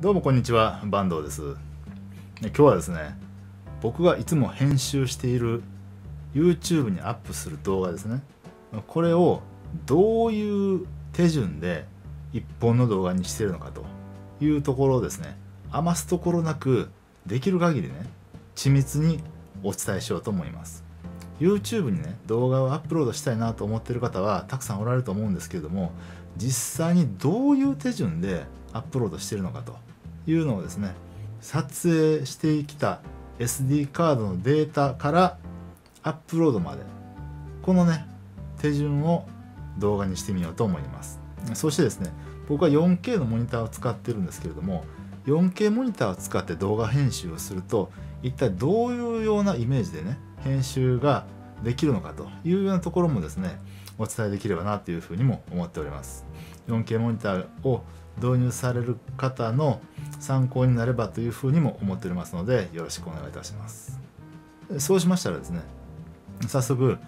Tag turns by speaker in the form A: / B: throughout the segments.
A: どうもこんにちは坂東です。今日はですね僕がいつも編集している YouTube にアップする動画ですね。これをどういう手順で一本の動画にしてるのかというところをですね余すところなくできる限りね緻密にお伝えしようと思います。YouTube にね動画をアップロードしたいなと思ってる方はたくさんおられると思うんですけれども実際にどういう手順でアップロードしてるのかというのをですね撮影してきた SD カードのデータからアップロードまでこのね手順を動画にしてみようと思います。そしてですね僕は 4K のモニターを使ってるんですけれども 4K モニターを使って動画編集をすると一体どういうようなイメージでね編集ができるのかというようなところもですねお伝えできればなというふうにも思っております。4K モニターを導入される方の参考になればというふうにも思っておりますのでよろしくお願いいたします。そうしましたらですね早速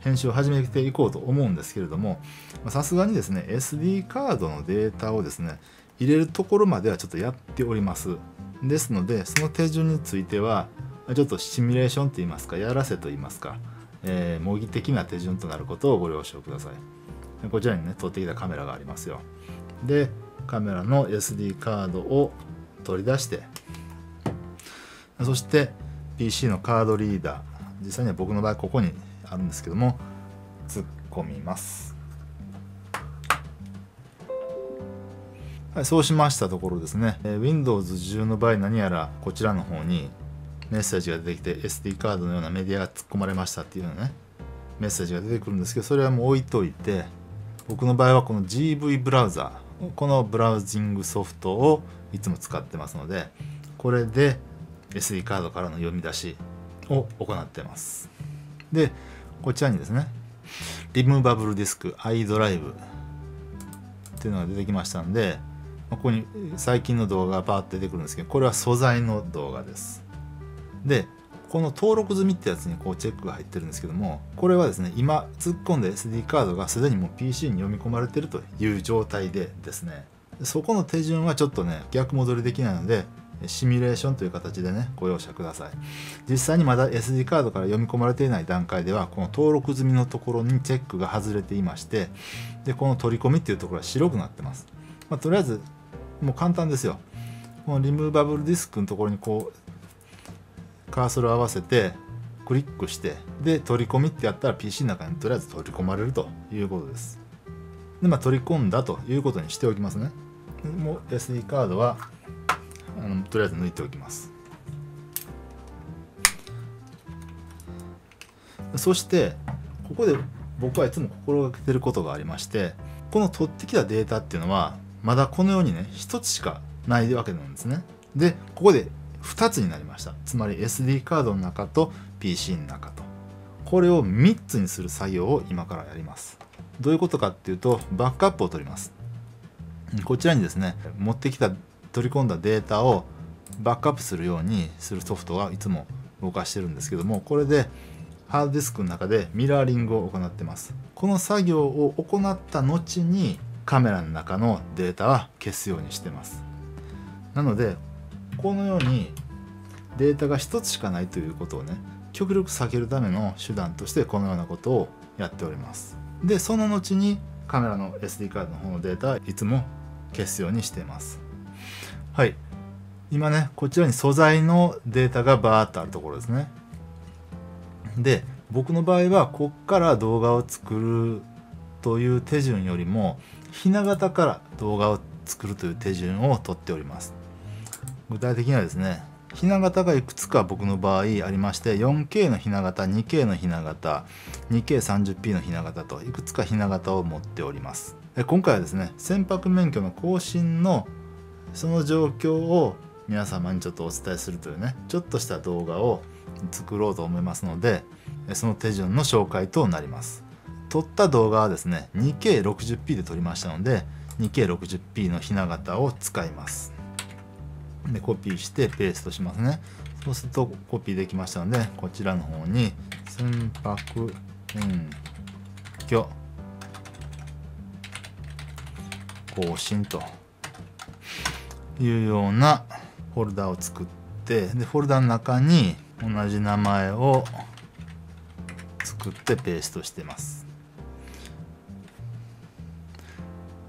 A: 編集を始めていこうと思うんですけれどもさすがにですね SD カードのデータをですね入れるところまではちょっとやっております。ですのでその手順についてはちょっとシミュレーションといいますかやらせといいますか、えー、模擬的な手順となることをご了承ください。こちらにね撮ってきたカメラがありますよ。でカメラの SD カードを取り出してそして PC のカードリーダー実際には僕の場合ここにあるんですけども突っ込みます。はい、そうしましたところですね、Windows 10の場合何やらこちらの方にメッセージが出てきて SD カードのようなメディアが突っ込まれましたっていうようなねメッセージが出てくるんですけどそれはもう置いといて僕の場合はこの GV ブラウザこのブラウジングソフトをいつも使ってますのでこれで SD カードからの読み出しを行ってます。でこちらにですねリムバブルディスク iDrive っていうのが出てきましたんでここに最近の動画がバーって出てくるんですけどこれは素材の動画です。でこの登録済みってやつにこうチェックが入ってるんですけどもこれはですね今突っ込んで SD カードがすでにもう PC に読み込まれてるという状態でですねそこの手順はちょっとね逆戻りできないのでシミュレーションという形でねご容赦ください。実際にまだ SD カードから読み込まれていない段階ではこの登録済みのところにチェックが外れていましてでこの取り込みっていうところは白くなってます、まあ、とりあえずもう簡単ですよ。このリムーバブルディスクのところにこうカーソル合わせてクリックしてで取り込みってやったら PC の中にとりあえず取り込まれるということです。でまあ取り込んだということにしておきますね。もう SD カードはあのとりあえず抜いておきます。そしてここで僕はいつも心がけてることがありましてこの取ってきたデータっていうのはまだこのようにね1つしかないわけなんですね。でここで2つになりました。つまり SD カードの中と PC の中と。これを3つにする作業を今からやります。どういうことかっていうとバックアップを取ります。こちらにですね持ってきた取り込んだデータをバックアップするようにするソフトはいつも動かしてるんですけどもこれでハードディスクの中でミラーリングを行ってます。この作業を行った後にカメラの中のデータは消すようにしてます。なのでこのようにデータが1つしかないということをね極力避けるための手段としてこのようなことをやっております。でその後にカメラの SD カードの方のデータはいつも消すようにしています。はい。今ねこちらに素材のデータがバーッとあるところですね。で僕の場合はこっから動画を作るという手順よりもひな形から動画を作るという手順をとっております。具体的にはですねひな形がいくつか僕の場合ありまして 4K のひな形 2K のひな形 2K30p のひな形といくつかひな形を持っております。今回はですね船舶免許の更新のその状況を皆様にちょっとお伝えするというねちょっとした動画を作ろうと思いますのでその手順の紹介となります。撮った動画はですね 2K60p で撮りましたので 2K60p のひな形を使います。でコピーしてペーストしますね。そうするとコピーできましたのでこちらの方に船舶免許更新というようなフォルダを作ってでフォルダの中に同じ名前を作ってペーストしてます。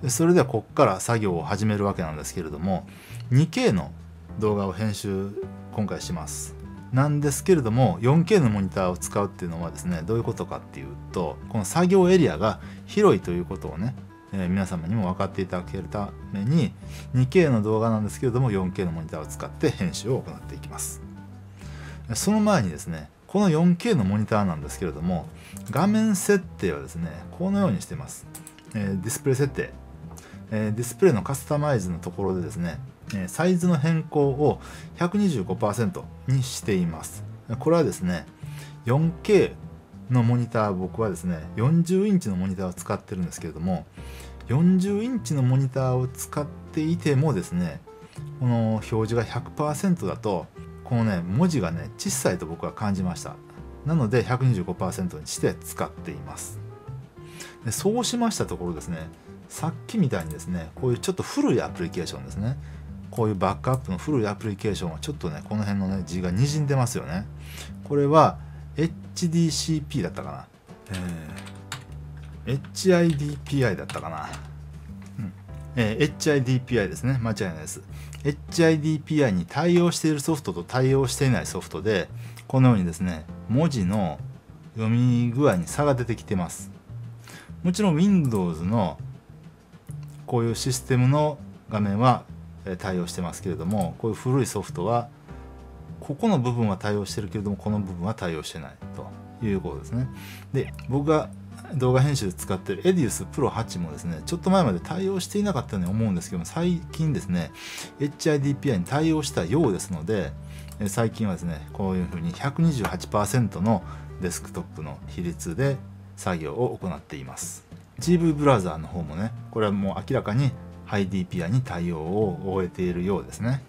A: それではここから作業を始めるわけなんですけれども 2K の動画を編集今回します。なんですけれども 4K のモニターを使うっていうのはですねどういうことかっていうとこの作業エリアが広いということをね、えー、皆様にも分かっていただけるために 2K の動画なんですけれども 4K のモニターを使って編集を行っていきます。その前にですねこの 4K のモニターなんですけれども画面設定はですねこのようにしてます、えー、ディスプレイ設定、えー、ディスプレイのカスタマイズのところでですねサイズの変更を125%にしています。これはですね 4K のモニター僕はですね40インチのモニターを使ってるんですけれども40インチのモニターを使っていてもですねこの表示が100%だとこのね文字がね小さいと僕は感じました。なので125%にして使っています。でそうしましたところですねさっきみたいにですねこういうちょっと古いアプリケーションですねこういうバックアップの古いアプリケーションはちょっとねこの辺のね字がにじんでますよね。これは HDCP だったかな、えー、HIDPI だったかな、うん。えー、HIDPI ですね。間違いないです。HIDPI に対応しているソフトと対応していないソフトでこのようにですね文字の読み具合に差が出てきてます。もちろん Windows のこういうシステムの画面は対応してますけれどもこういう古いソフトはここの部分は対応してるけれどもこの部分は対応してないということですね。で僕が動画編集で使ってる Edius Pro 8もですねちょっと前まで対応していなかったように思うんですけども最近ですね HIDPI に対応したようですので最近はですねこういうふうに128%のデスクトップの比率で作業を行っています。GV ブラウザーの方もねこれはもう明らかにハイ DPI に対応を終えているようですね。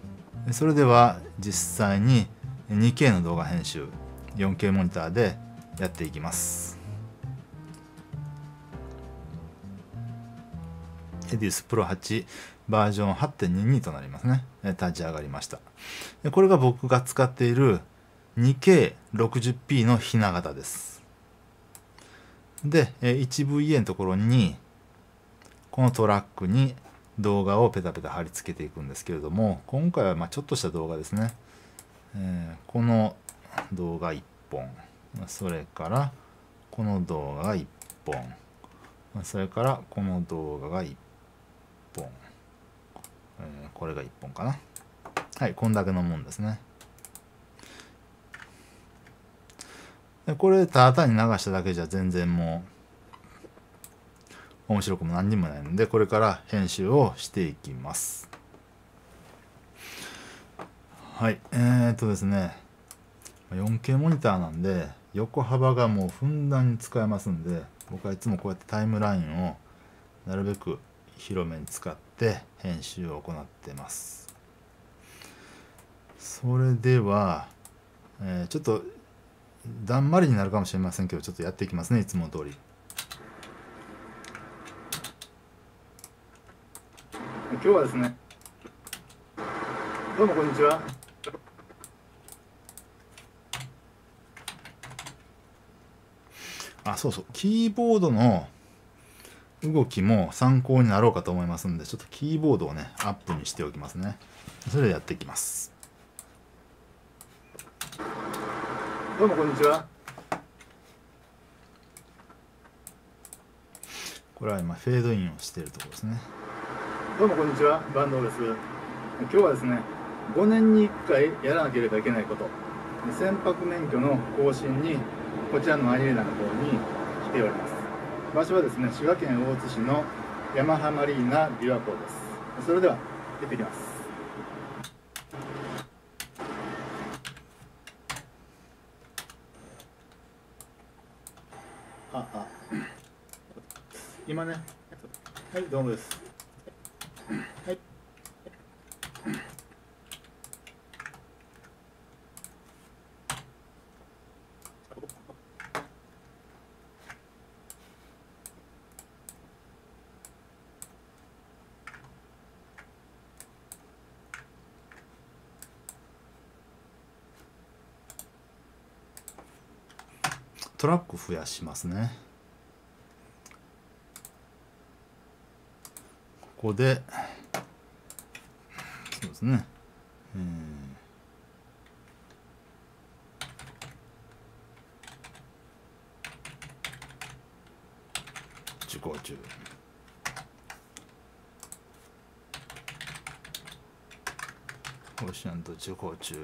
A: それでは実際に 2K の動画編集 4K モニターでやっていきます。 EDIUS Pro 8バージョン8.22となりますね。立ち上がりました。これが僕が使っている 2K60p のひな型です。で 1VA のところにこのトラックに動画をペタペタ貼り付けていくんですけれども今回はまちょっとした動画ですね、えー、この動画1本。それからこの動画が1本。それからこの動画が1本、えー、これが1本かな。はいこんだけのもんですね。でこれただ単に流しただけじゃ全然もう面白くも何にもないのでこれから編集をしていきます。はいえー、っとですね。4K モニターなんで横幅がもうふんだんに使えますんで僕はいつもこうやってタイムラインをなるべく広めに使って編集を行ってます。それでは、えー、ちょっとだんまりになるかもしれませんけどちょっとやっていきますねいつも通り。今日はですねどうもこんにちは。あそうそう。キーボードの動きも参考になろうかと思いますんでちょっとキーボードをねアップにしておきますね。それでやっていきます。どうもこんにちは。これは今フェードインをしているところですねどうもこんにちは。バンドです。今日はですね5年に1回やらなければいけないこと。船舶免許の更新にこちらのアリーナの方に来ております。場所はですね滋賀県大津市のヤママリーナ琵琶湖です。それでは行ってきます。ああ。今ね。はいどうもです。トラック増やしますね。ここでそうですね、えー、受講中。ロシアンと受講中。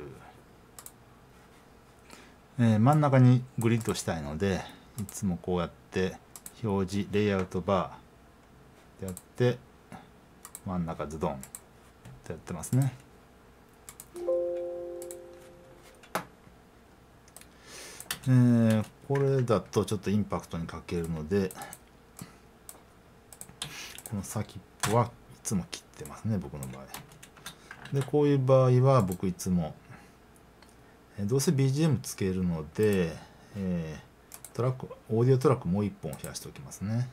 A: えー、真ん中にグリッドしたいのでいつもこうやって表示レイアウトバーでやって真ん中ズドンってやってますね。えー、これだとちょっとインパクトに欠けるのでこの先っぽはいつも切ってますね僕の場合。でこういう場合は僕いつもどうせ BGM つけるので、えー、トラックオーディオトラックもう一本増やしておきますね。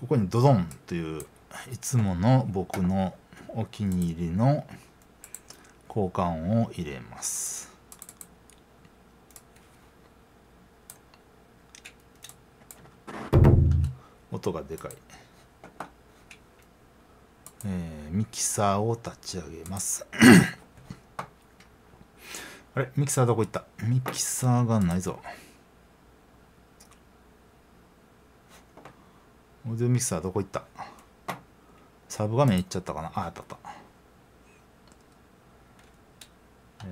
A: ここにドドンといういつもの僕のお気に入りの効果音を入れます。音がでかい、えー、ミキサーを立ち上げます。あれミキサーどこ行った？ミキサーがないぞ。オーディオミキサーどこ行った？サブ画面行っちゃったかな？あ、あったった。え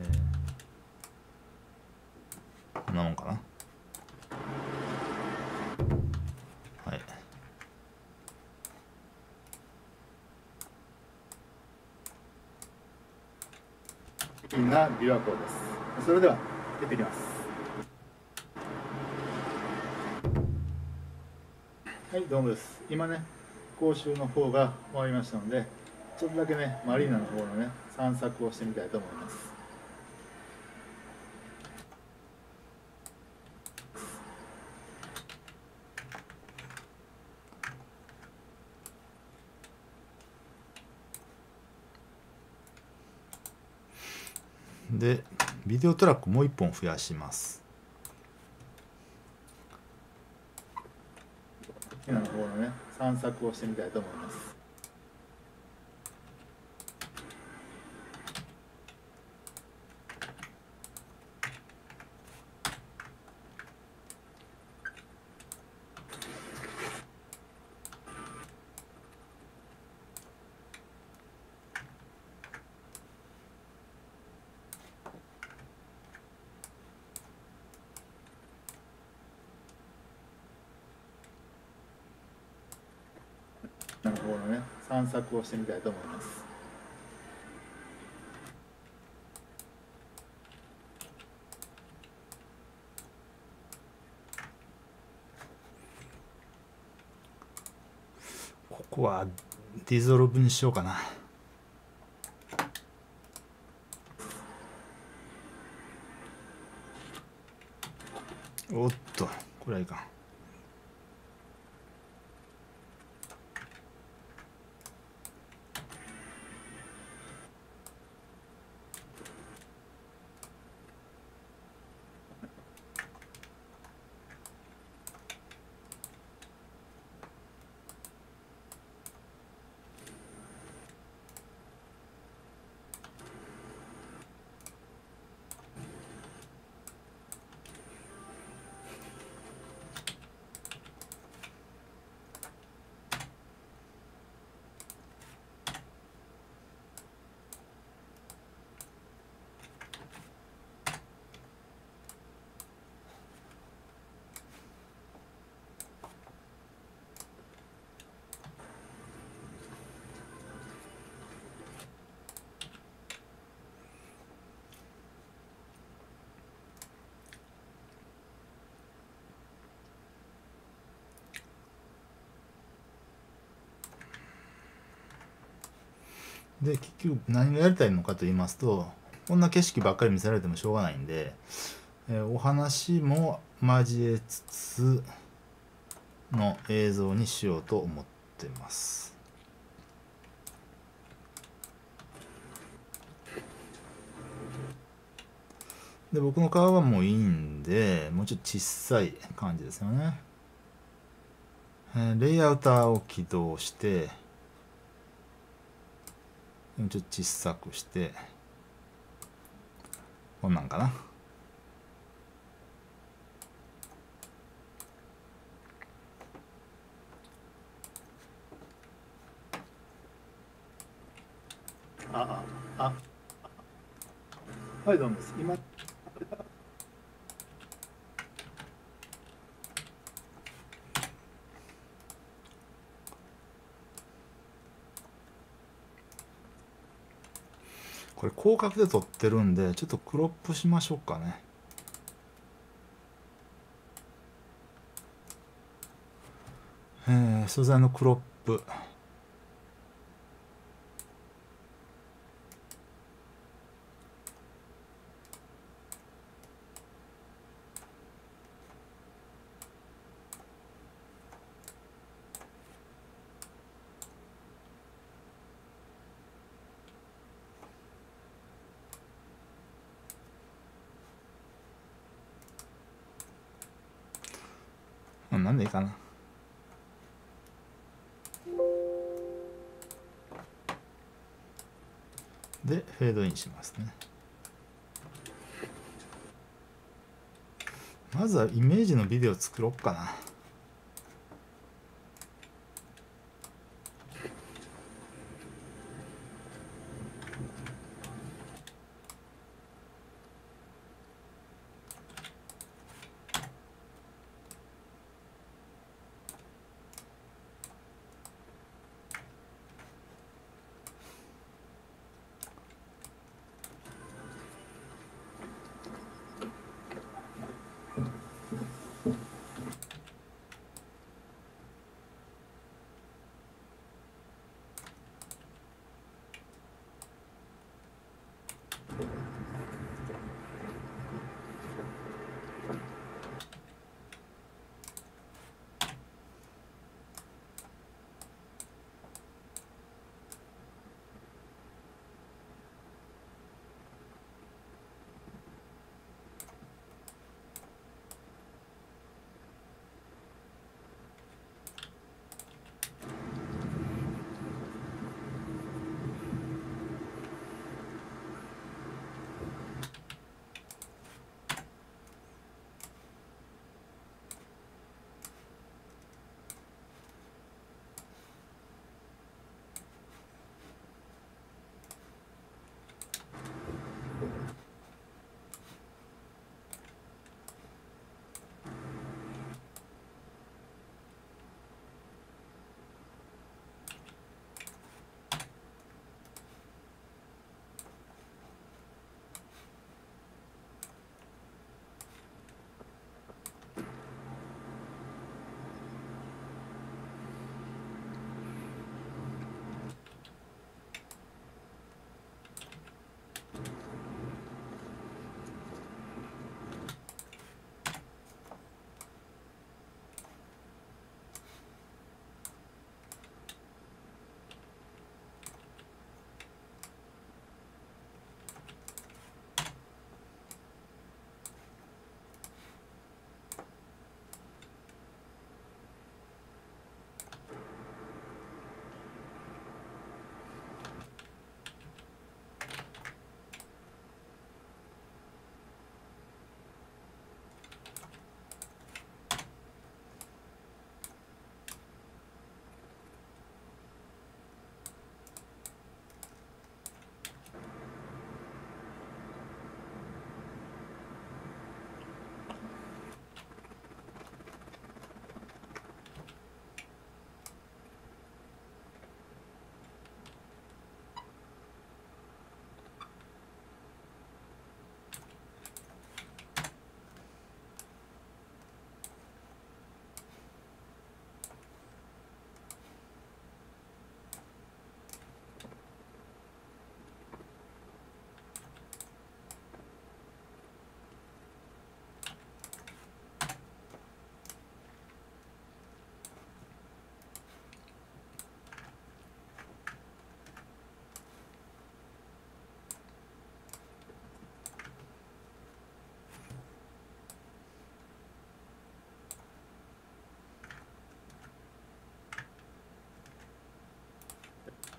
A: ー、こんなもんかな？はい。
B: みんな琵琶湖です。それでは行ってきます。はいどうもです。今ね講習の方が終わりましたのでちょっとだけねマリーナの方のね散策をしてみたいと思います
A: でビデオトラックもう1本増やします。
B: なるほどね散策をしてみたいと思いますの方のね散策をしてみたいと思います。
A: ここはディゾルブにしようかな。おっとこれはいかん。で結局何がやりたいのかと言いますとこんな景色ばっかり見せられてもしょうがないんで、えー、お話も交えつつの映像にしようと思ってます。で僕の顔はもういいんでもうちょっと小さい感じですよね、えーレイアウターを起動してちょっと小さくしてこんなんかな。
B: ああ。あはいどうもです。今
A: これ広角で撮ってるんでちょっとクロップしましょうかね。えー素材のクロップ。なんでいいかな。でフェードインしますね。まずはイメージのビデオ作ろうかな。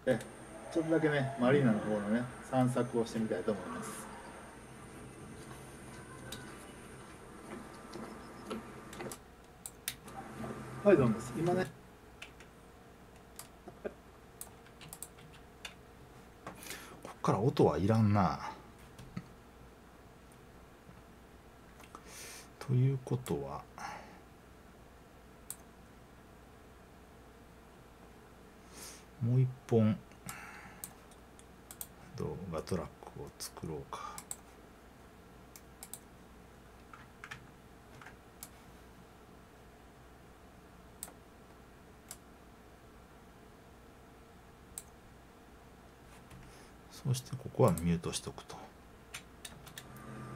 B: でちょっとだけねマリーナの方のね散策をしてみたいと思います。はいどうもです。今ね。
A: こっから音はいらんな。ということはもう一本。動画トラックを作ろうか。そしてここはミュートしておくと。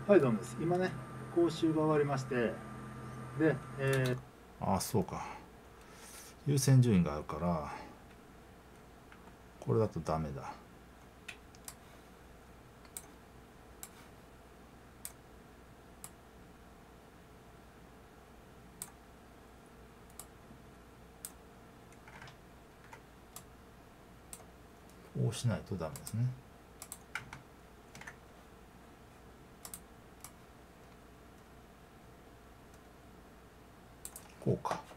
B: はいどうもです。今ね講習が終わりまして。で、え
A: ああそうか。優先順位があるからこれだとダメだ。こうしないとダメですね。こうか
B: ー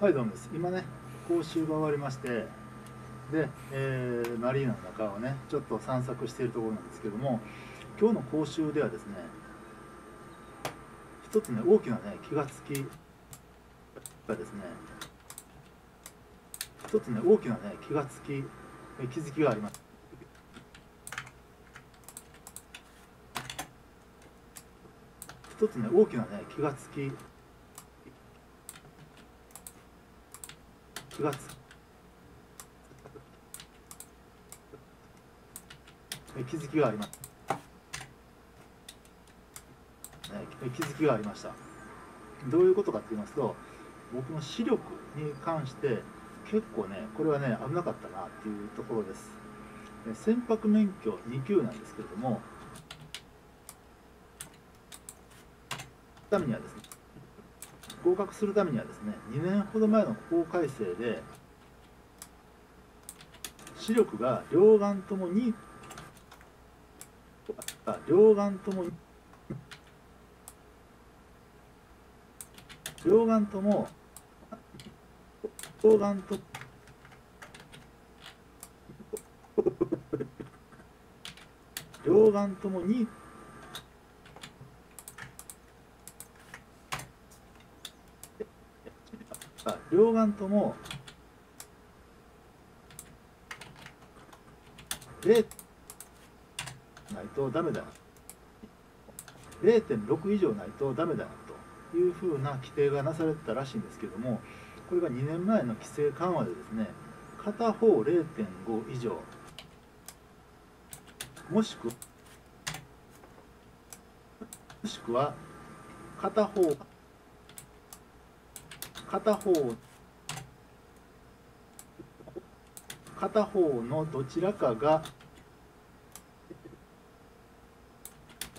B: はいどうもです。今ね講習が終わりましてで、えーマリーナの中をねちょっと散策しているところなんですけども今日の講習ではですね一つね大きなね気がつきがですね一つね大きなね気がつきえ気づきがあります。一つね大きなね気がつき気がつえ気づきがあります、え気づきがありました。どういうことかって言いますと僕の視力に関して結構ねこれはね危なかったなっていうところです。え船舶免許2級なんですけれどもためにはですね合格するためにはですね2年ほど前の法改正で視力が両眼ともに両眼とも両眼とも両眼と両眼ともに両眼とも0ないとダメだ。よ0.6以上ないとダメだよというふうな規定がなされてたらしいんですけどもこれが2年前の規制緩和でですね片方0.5以上もしくもしくは片方片方片方のどちらかが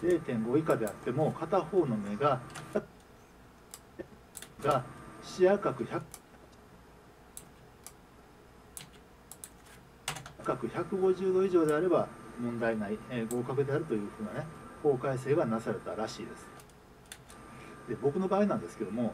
B: 0.5以下であっても片方の目がが視野角100角150度以上であれば問題ない、えー合格であるというふうなね法改正がなされたらしいです。で僕の場合なんですけども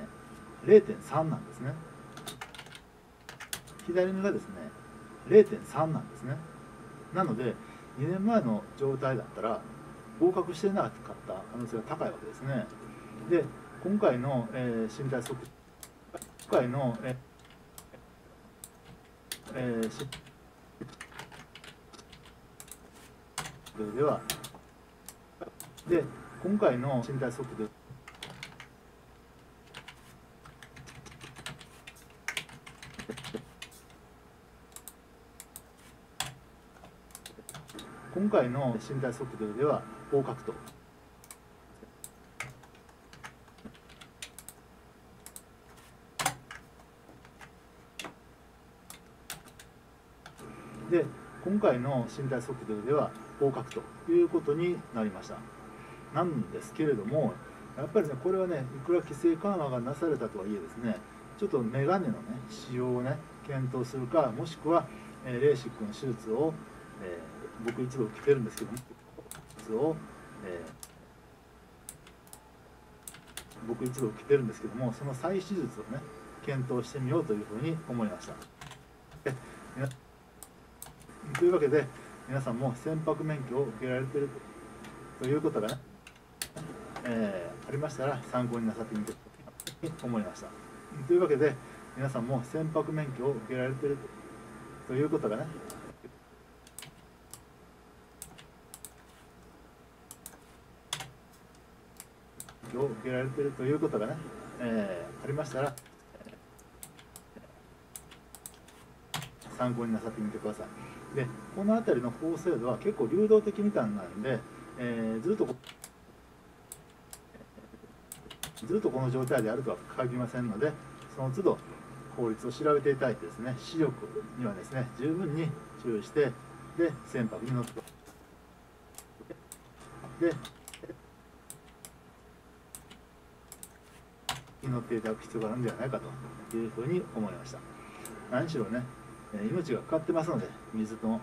B: 0.3なんですね。左目がですね0.3なんですね。なので2年前の状態だったら合格してなかった可能性が高いわけですね。で今回の、えー身体測今回の、ええーしではで今回の身体速度回の身体測定では合格と。で今回の身体測定では合格ということになりました。なんですけれどもやっぱりねこれはねいくら規制緩和がなされたとはいえですねちょっとメガネのね使用をね検討するかもしくは、え、レーシックの手術を、えー、僕一度受けてるんですけども手術を、え。ー、僕一度受けてるんですけどもその再手術をね検討してみようというふうに思いました。というわけで皆さんも船舶免許を受けられているということがね、えー、ありましたら参考になさってみてと思いました。というわけで皆さんも船舶免許を受けられているということがねを受けられているということがね、えー、ありましたら参考になさってみてください。でこの辺りの法制度は結構流動的みたいなんで、えー、ずっとずっとこの状態であるとは限りませんのでその都度法律を調べていただいてですね視力にはですね十分に注意してで船舶に乗ってで乗っていただく必要があるんではないかというふうに思いました。何しろね命がかかってますので水と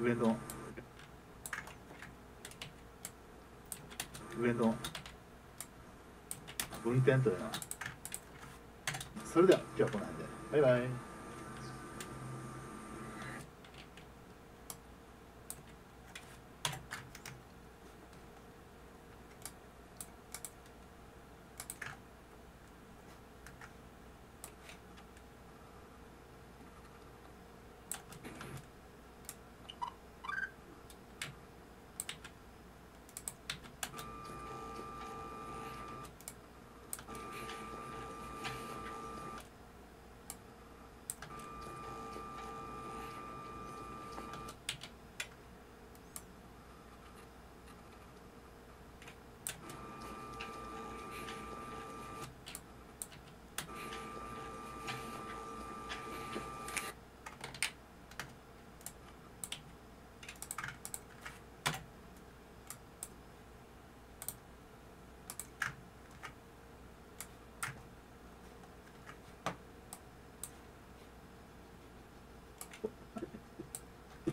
B: 上の上の運転というのは。それでは今日はこの辺で。バイバイ。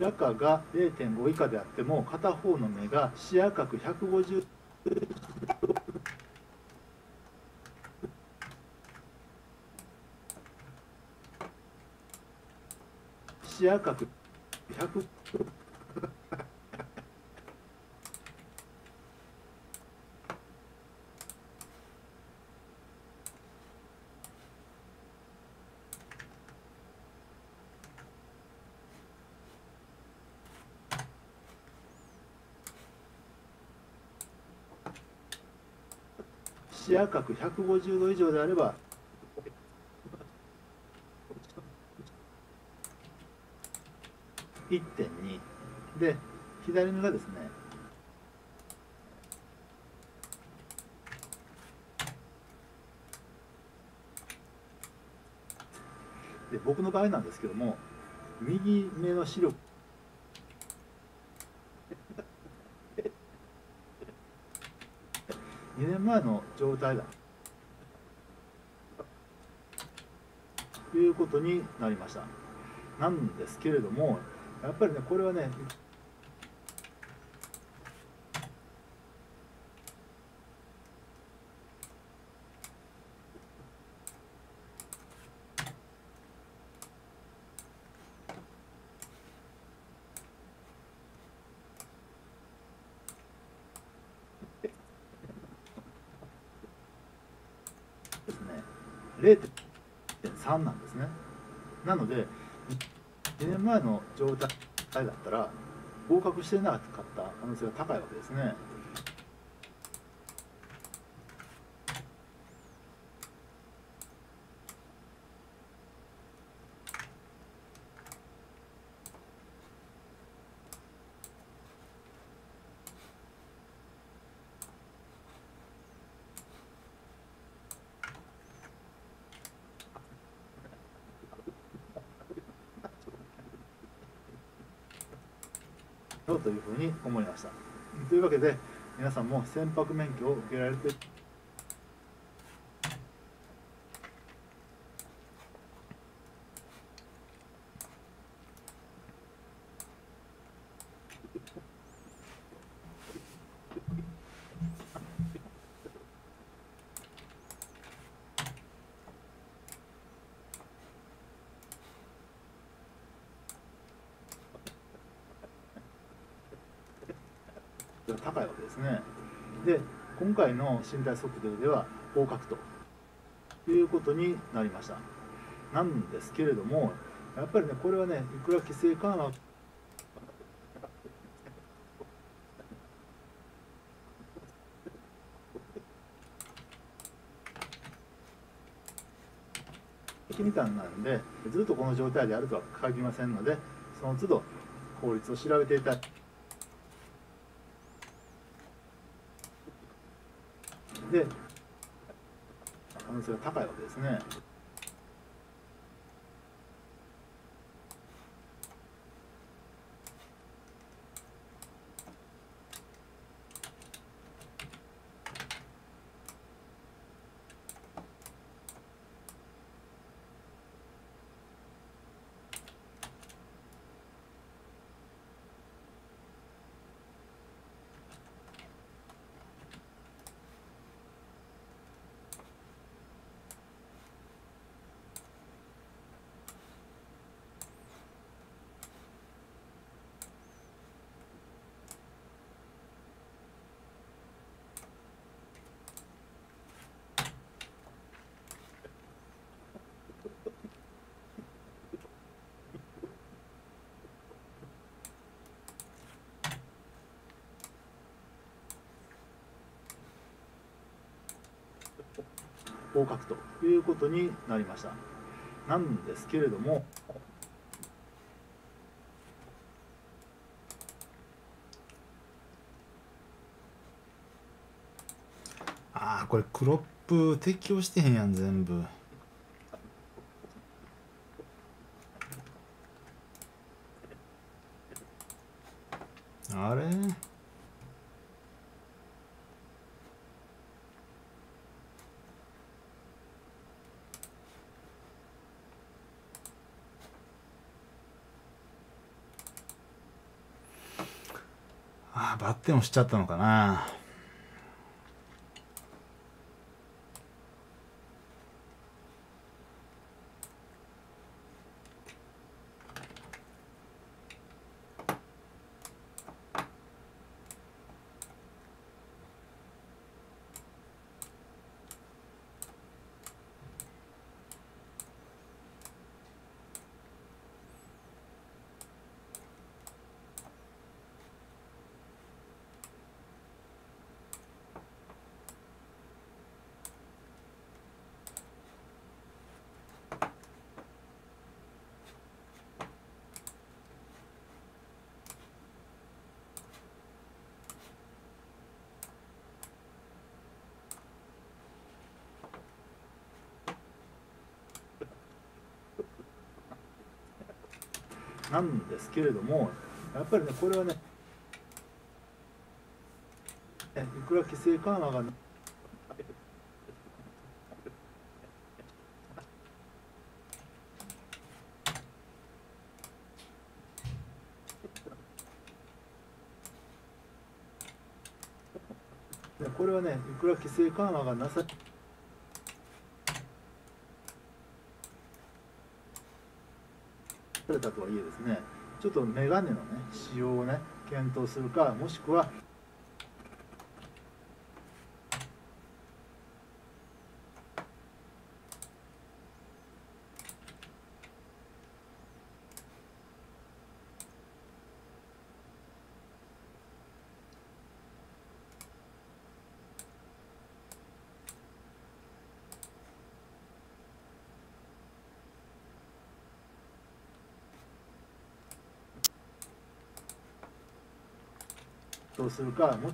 B: 白かが0.5以下であっても片方の目が視野角150視野角100視野角150度以上であれば1.2で左目がですねで僕の場合なんですけども右目の視力2年前の状態だ。ということになりました。なんですけれどもやっぱりねこれはね0.3なんですねなので2年前の状態だったら合格してなかった可能性が高いわけですね。というふうに思いました。というわけで皆さんも船舶免許を受けられて高いわけですね。で今回の身体測定では合格ということになりました。なんですけれどもやっぱりねこれはねいくら規制緩和みたいなんでずっとこの状態であるとは限りませんのでその都度法律を調べていただで可能性が高いわけですね。合格ということになりました。なんですけれども
A: ああこれクロップ適用してへんやん全部あれでもしちゃったのかな。
B: なんですけれどもやっぱりねこれはねいくら規制緩和がねこれはねいくら規制緩和がなさされたとはいえですねちょっとメガネのね使用をね検討するかもしくはそうするかも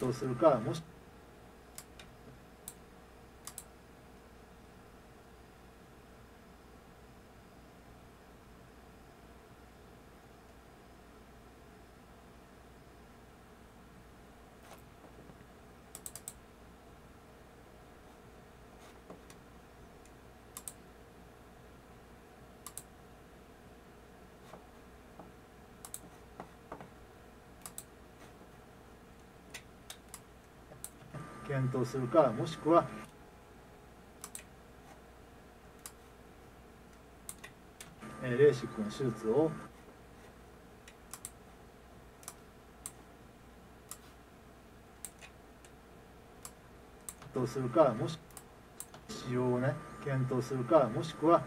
B: そうするかもし検討するかもしくはえーレーシックの手術を検討するかもし使用をね検討するかもしくは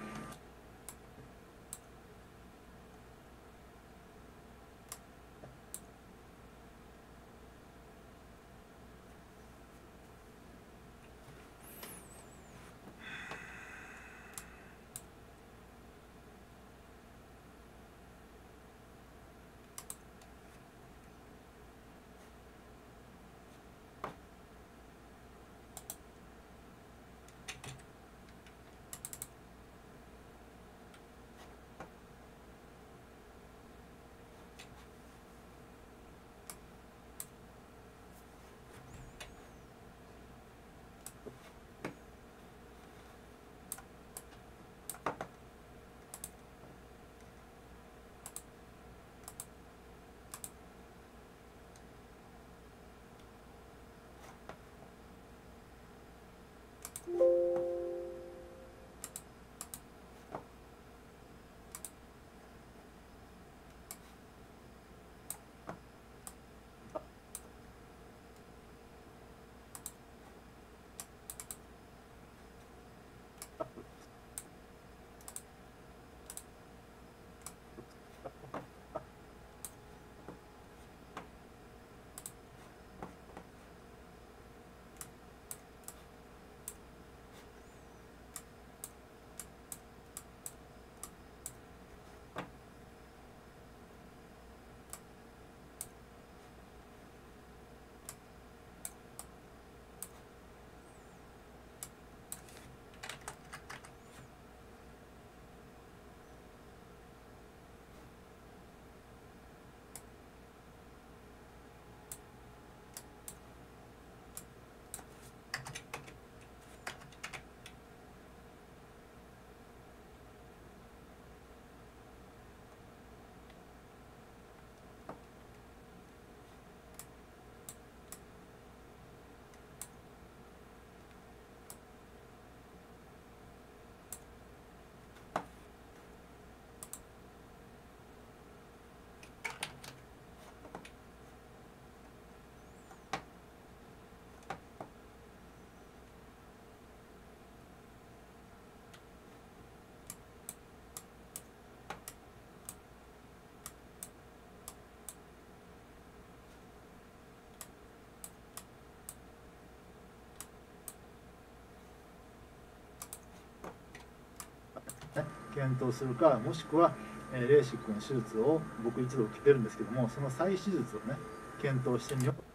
B: 検討するかもしくは、えレーシックの手術を僕一度受けてるんですけどもその再手術をね検討してみよう。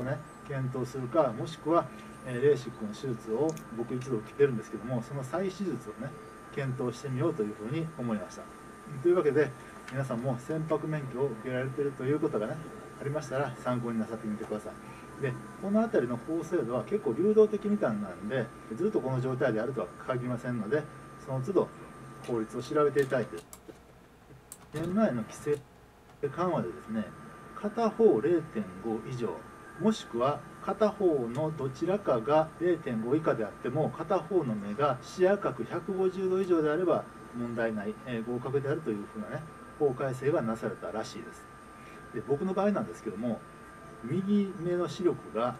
B: をね検討するかもしくは、えレーシックの手術を僕一度受けてるんですけどもその再手術をね検討してみようというふうに思いました。というわけで皆さんも船舶免許を受けられているということがねありましたら参考になさってみてください。でこの辺りの法制度は結構流動的みたいなんでずっとこの状態であるとは限りませんのでその都度法律を調べていただいて。年前の規制緩和でですね片方0.5以上もしくは片方のどちらかが0.5以下であっても片方の目が視野角150度以上であれば問題ない、えー合格であるというふうなね法改正がなされたらしいです。で僕の場合なんですけども右目の視力が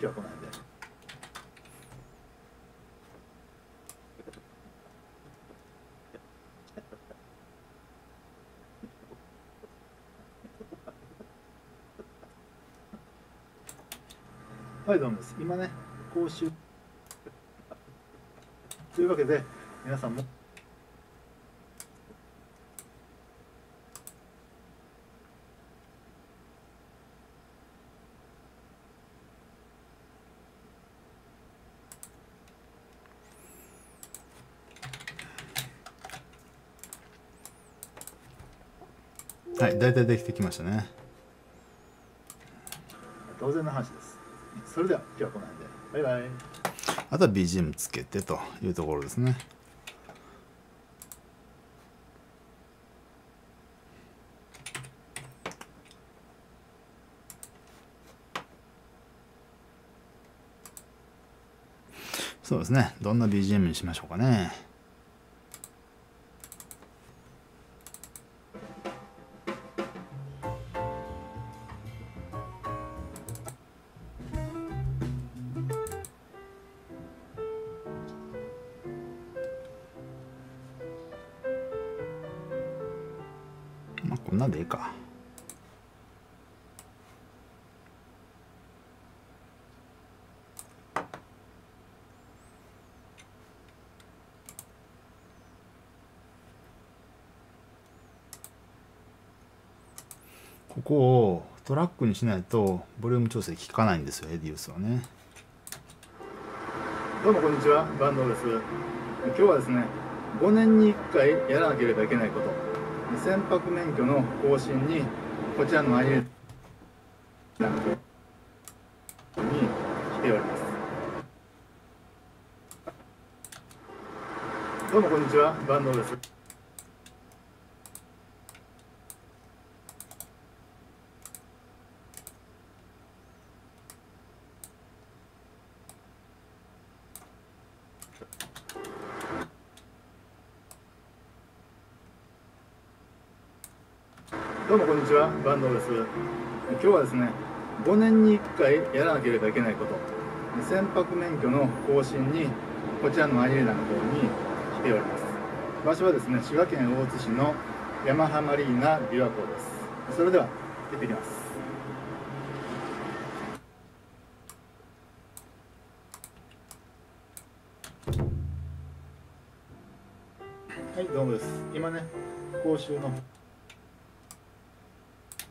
B: 今日はこの辺で。はい、どうもです。今ね、講習。というわけで皆さんも
A: はい大体できてきましたね
B: 当然の話ですそれでは今日はこの辺で。バイバイ。
A: あとは BGM つけてというところですね。そうですね。どんな BGM にしましょうかね。クにしないとボリューム調整効かないんですよエディウスはね。
B: どうもこんにちはバンドです。今日はですね5年に1回やらなければいけないこと。船舶免許の更新にこちらの IA に来ております。どうもこんにちはバンドですどうもこんにちはバンドです今日はですね5年に1回やらなければいけないこと。船舶免許の更新にこちらのアイレーダの方に来ております。場所はですね滋賀県大津市のヤマハマリーナ琵琶湖です。それでは行ってきます。はいどうもです。今ね講習の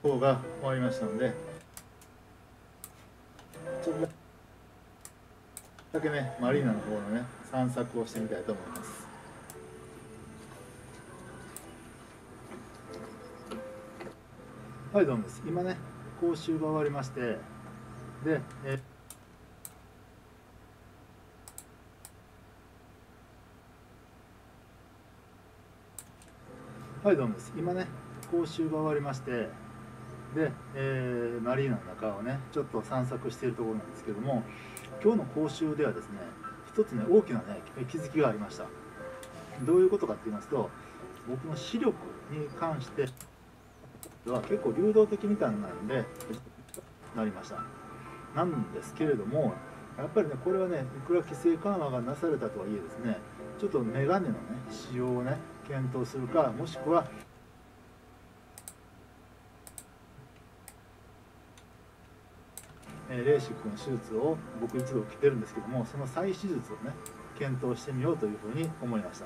B: 方が終わりましたので。ちょっとだけねマリーナの方のね散策をしてみたいと思います。はいどうもです。今ね講習が終わりまして。でえはいどうもです。今ね講習が終わりまして。で、えーマリーナの中をねちょっと散策しているところなんですけども今日の講習ではですね一つね大きなね気づきがありました。どういうことかって言いますと僕の視力に関しては結構流動的みたいなんでなりました。なんですけれどもやっぱりねこれはねいくら規制緩和がなされたとはいえですねちょっとメガネのね使用をね検討するかもしくはえレーシックの手術を僕一度受けてるんですけどもその再手術をね検討してみようというふうに思いました。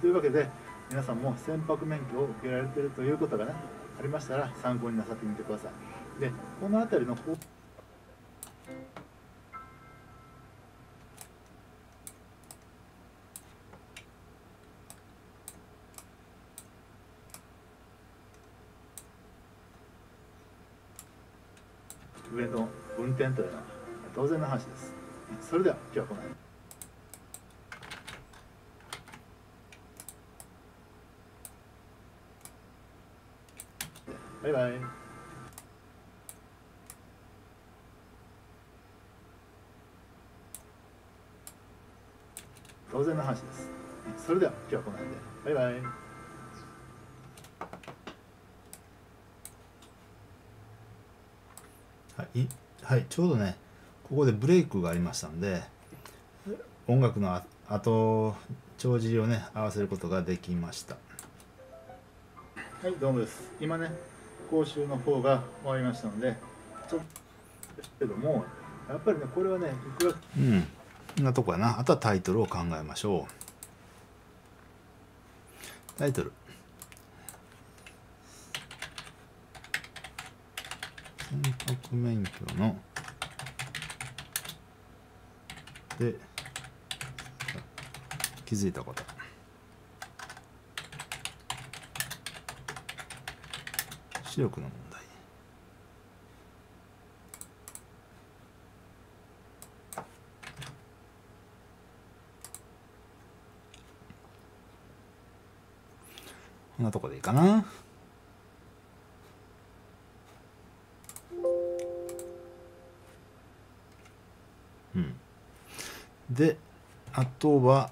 B: というわけで皆さんも船舶免許を受けられてるということがねありましたら参考になさってみてください。でこの辺りの然の話です。それでは今日はこの辺バイバイ。当然の話です。それでは今日はこの辺で。バイバイ、
A: はい、ちょうどねここでブレイクがありましたんで音楽のあ後帳尻をね合わせることができました。
B: はいどうもです。今ね講習の方が終わりましたのでちょっとですけどもやっぱりねこれはねいくら
A: うんこんなとこやな。あとはタイトルを考えましょう。タイトル。船舶免許ので気づいたこと。視力の問題。こんなとこでいいかな。であとは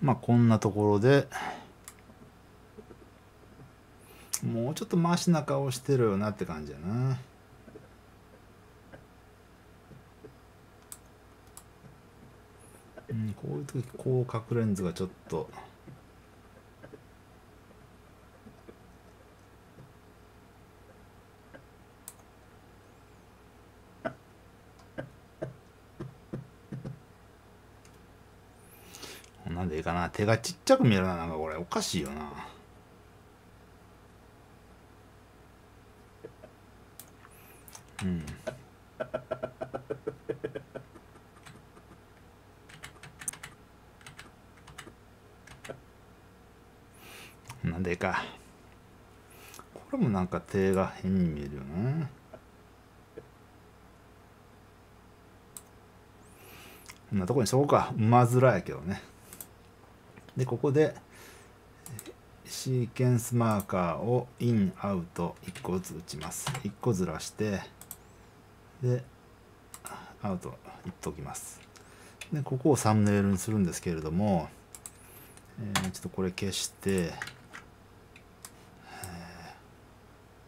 A: まあこんなところでもうちょっと回しな顔してるよなって感じやな。うんこういう時広角レンズがちょっとなんでいいかな手がちっちゃく見えるななんかこれ。おかしいよな。うん。なんでか。これもなんか手が変に見えるよなこんなとこにしとこうか。馬面やけどね。でここでシーケンスマーカーをインアウト1個ずつ打ちます。1個ずらしてでアウトいっときます。でここをサムネイルにするんですけれども、えーちょっとこれ消して、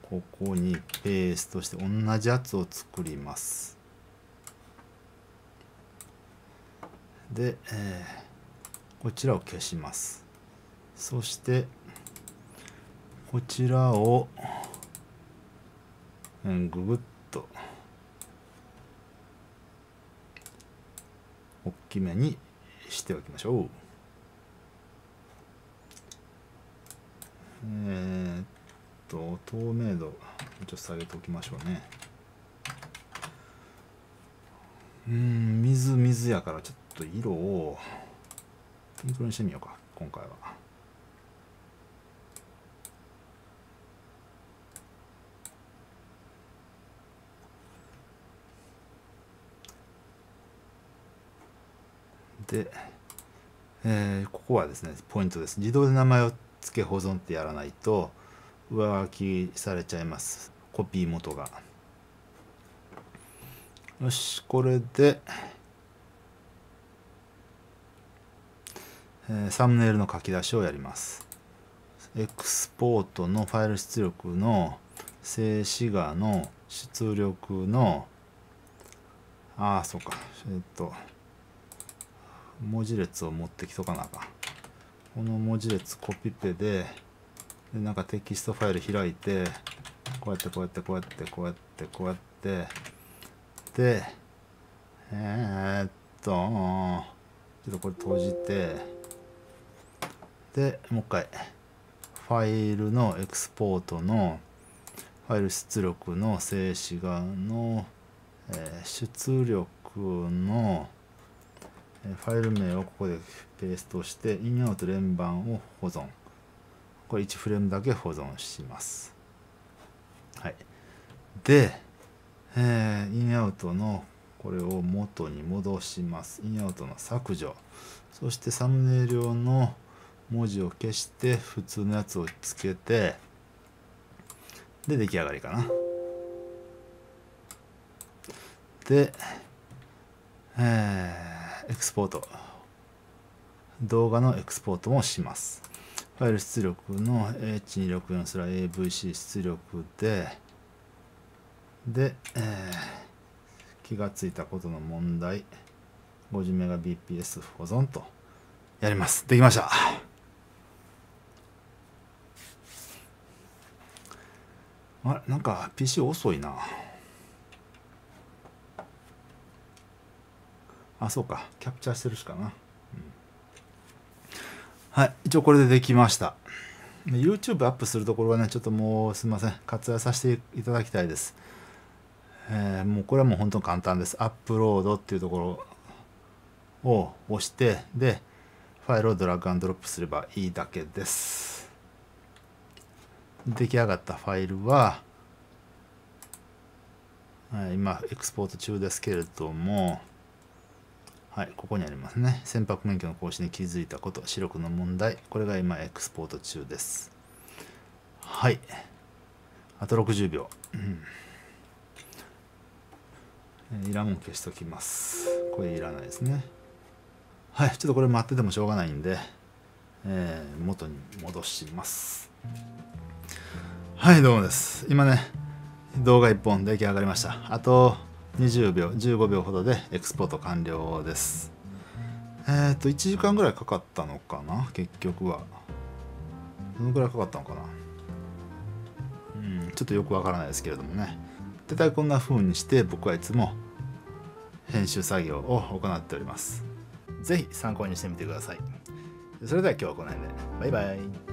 A: ここにペーストして同じやつを作ります。で、えーこちらを消します。そしてこちらを、ググッと大きめにしておきましょう。えー、っと透明度ちょっと下げておきましょうね。うん水水やからちょっと色をピンクにしてみようか今回は。で、えーここはですねポイントです。自動で名前を付け保存ってやらないと上書きされちゃいます。コピー元が。よしこれでえサムネイルの書き出しをやります。エクスポートのファイル出力の静止画の出力のああそうかえっと文字列を持ってきとかなあかんこの文字列コピペででなんかテキストファイル開いてこうやってこうやってこうやってこうやってこうやってでえー、っとちょっとこれ閉じてでもう一回。ファイルのエクスポートのファイル出力の静止画の、え出力のファイル名をここでペーストしてインアウト連番を保存。これ1フレームだけ保存します。はい。で、えーインアウトのこれを元に戻します。インアウトの削除。そしてサムネイル用の文字を消して普通のやつをつけてで出来上がりかな。で、えーエクスポート。動画のエクスポートもします。ファイル出力の H264 すら AVC 出力でで、えー気がついたことの問題。50Mbps 保存とやります。できました。あなんか PC 遅いな。あそうか。キャプチャーしてるしかな、うん、はい。一応これでできました。YouTube アップするところはねちょっともうすみません。割愛させていただきたいです、えー、もうこれはもう本当に簡単です。アップロードっていうところを押してでファイルをドラッグアンドロップすればいいだけです。出来上がったファイルは、はい、今エクスポート中ですけれどもはい、ここにありますね。船舶免許の更新に気づいたこと、視力の問題。これが今エクスポート中です。はい。あと60秒。うん、いらんもん消しときます。これいらないですね。はい、ちょっとこれ待っててもしょうがないんで、えー、元に戻します。はい、どうもです。今ね、動画1本出来上がりました。あと、20秒15秒ほどでエクスポート完了です。えっ、と1時間ぐらいかかったのかな結局は。どのぐらいかかったのかな。うんちょっとよくわからないですけれどもね。大体こんな風にして僕はいつも編集作業を行っております。是非参考にしてみてください。それでは今日はこの辺で。バイバイ。